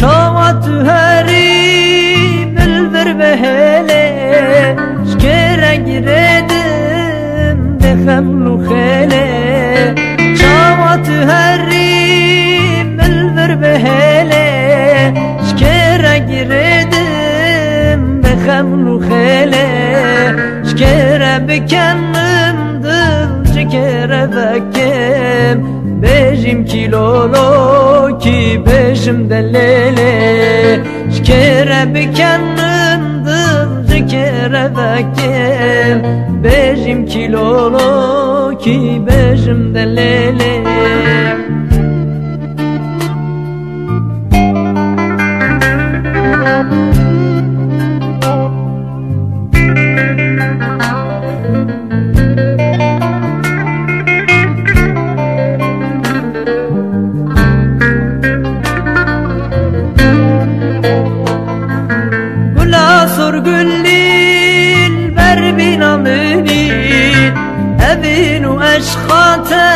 Çoğatı heri mülver ve hele Şkere giredim dehem luhele. Çoğatı heri mülver ve hele Şkere giredim dehem luhele. Şkere bekendim dıl çekere bekke Bejim kilolo ki bejim delele Şkere bikendim dıl kere bekim Bejim kilolo ki bejim delele sorgullil berbina mini Evinu eşkate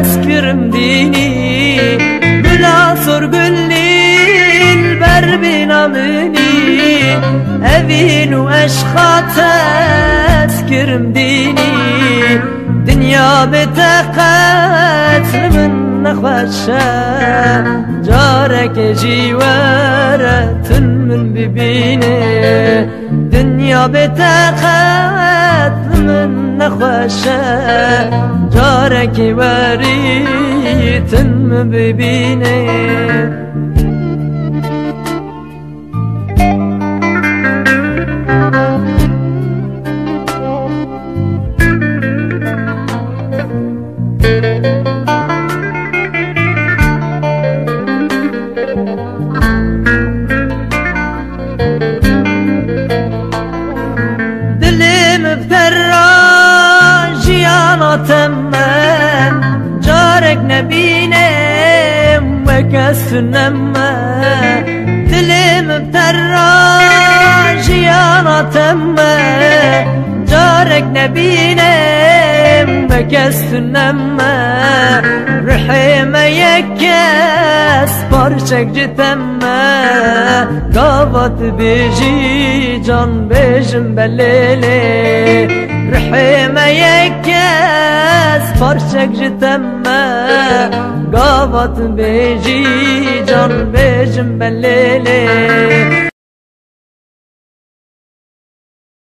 eskirim dini Güla sorgullil berbina mini Evinu eşkate eskirim dini Dünya beteqet min نخوشه جارك جيوارة من ببينه بتا قد من نخوشه. جارکی بریتن ببینه. ببينه تمام جارك نبينم وكس نما دلم بتراج يا تما جارك نبينم وكس نما رحمة يكس برشك جتما قابط بيجي جان بيجم بليلي رحمة يكس فرشك جتما قابط بيجي جان بيجم بالليلي